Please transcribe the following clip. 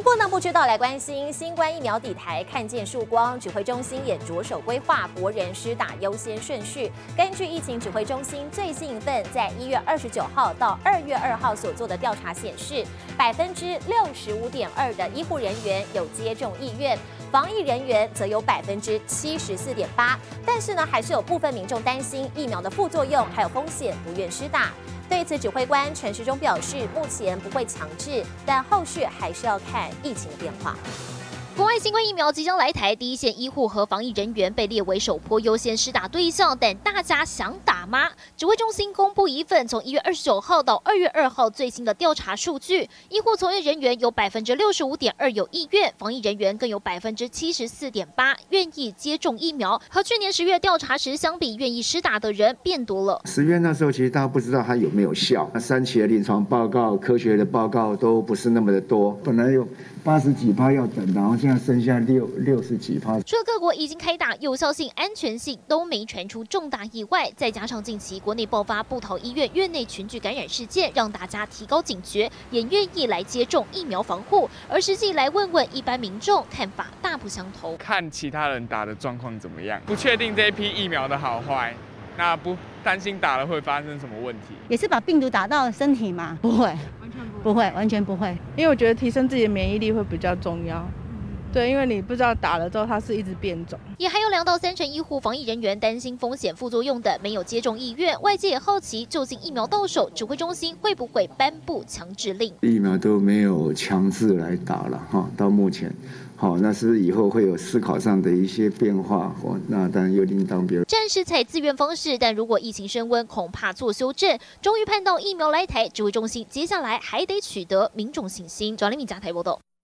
您不能不知道来关心新冠疫苗底台看见曙光，指挥中心也着手规划国人施打优先顺序。根据疫情指挥中心最新一份在一月二十九号到二月二号所做的调查显示，百分之六十五点二的医护人员有接种意愿，防疫人员则有百分之七十四点八。但是呢，还是有部分民众担心疫苗的副作用还有风险，不愿施打。对此，指挥官陈时中表示，目前不会强制，但后续还是要看疫情的变化。国外新冠疫苗即将来台，第一线医护和防疫人员被列为首波优先施打对象，但大家想打吗？指挥中心公布一份从一月二十九号到二月二号最新的调查数据，医护从业人员有百分之六十五点二有意愿，防疫人员更有百分之七十四点八愿意接种疫苗，和去年十月调查时相比，愿意施打的人变多了。十月那时候，其实大家不知道它有没有效，那三期的临床报告、科学的报告都不是那么的多，本来有八十几趴要等，然后现在剩下六六十几趴。除了各国已经开打，有效性、安全性都没传出重大意外，再加上近期国内爆发不逃医院院内群聚感染事件，让大家提高警觉，也愿意来接种疫苗防护。而实际来问问一般民众，看法大不相同。看其他人打的状况怎么样，不确定这一批疫苗的好坏，那不担心打了会发生什么问题？也是把病毒打到身体吗？不会，不会，完全不会。因为我觉得提升自己的免疫力会比较重要。对，因为你不知道打了之后它是一直变种。也还有两到三成医护防疫人员担心风险副作用的，没有接种意愿。外界也好奇，究竟疫苗到手，指挥中心会不会颁布强制令？疫苗都没有强制来打了哈，到目前，好，那是不是以后会有思考上的一些变化？哦，那当然又另当别论。暂时采自愿方式，但如果疫情升温，恐怕做修正。终于盼到疫苗来台，指挥中心接下来还得取得民众信心。张立敏加台报道。